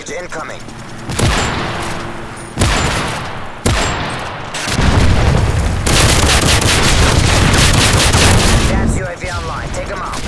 Package incoming. That's UAV online. Take them out.